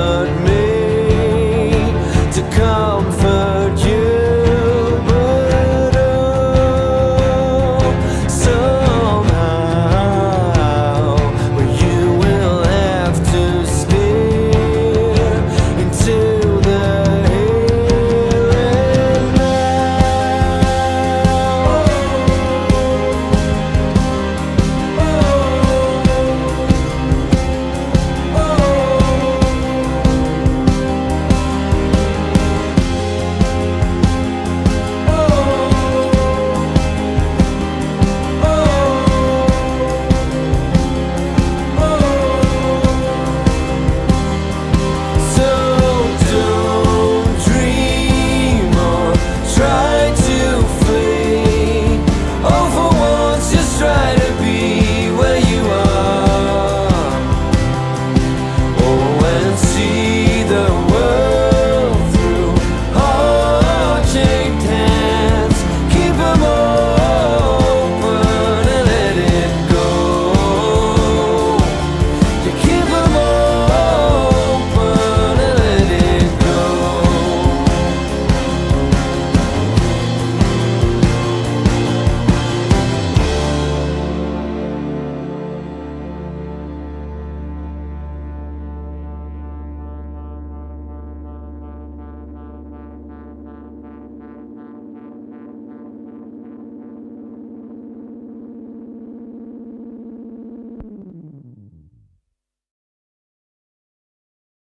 hurt me.